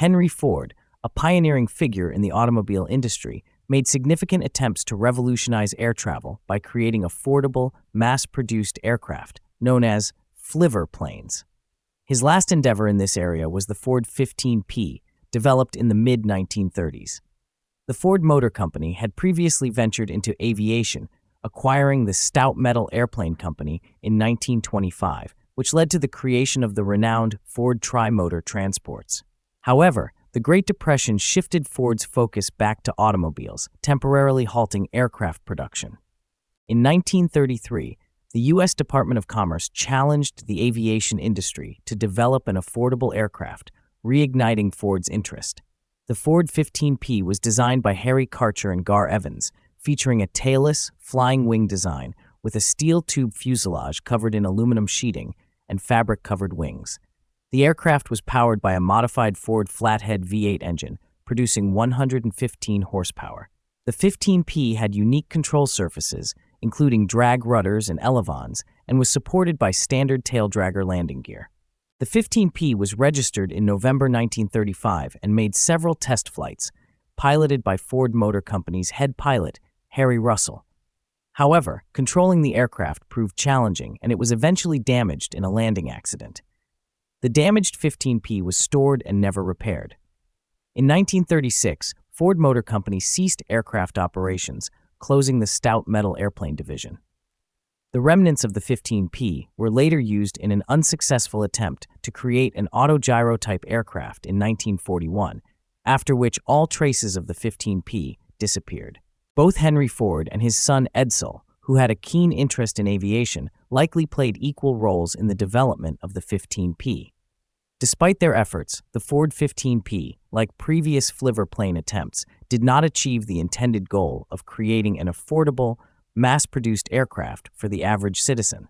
Henry Ford, a pioneering figure in the automobile industry, made significant attempts to revolutionize air travel by creating affordable, mass produced aircraft known as flivver planes. His last endeavor in this area was the Ford 15P, developed in the mid 1930s. The Ford Motor Company had previously ventured into aviation, acquiring the Stout Metal Airplane Company in 1925, which led to the creation of the renowned Ford Tri-Motor Transports. However, the Great Depression shifted Ford's focus back to automobiles, temporarily halting aircraft production. In 1933, the U.S. Department of Commerce challenged the aviation industry to develop an affordable aircraft, reigniting Ford's interest. The Ford 15P was designed by Harry Karcher and Gar Evans, featuring a tailless, flying wing design with a steel tube fuselage covered in aluminum sheeting and fabric covered wings. The aircraft was powered by a modified Ford Flathead V8 engine, producing 115 horsepower. The 15P had unique control surfaces, including drag rudders and elevons, and was supported by standard tail dragger landing gear. The 15P was registered in November 1935 and made several test flights, piloted by Ford Motor Company's head pilot, Harry Russell. However, controlling the aircraft proved challenging and it was eventually damaged in a landing accident. The damaged 15P was stored and never repaired. In 1936, Ford Motor Company ceased aircraft operations, closing the Stout Metal Airplane Division. The remnants of the 15P were later used in an unsuccessful attempt to create an autogyro type aircraft in 1941, after which all traces of the 15P disappeared. Both Henry Ford and his son Edsel, who had a keen interest in aviation, likely played equal roles in the development of the 15P. Despite their efforts, the Ford 15P, like previous flivver plane attempts, did not achieve the intended goal of creating an affordable, mass produced aircraft for the average citizen.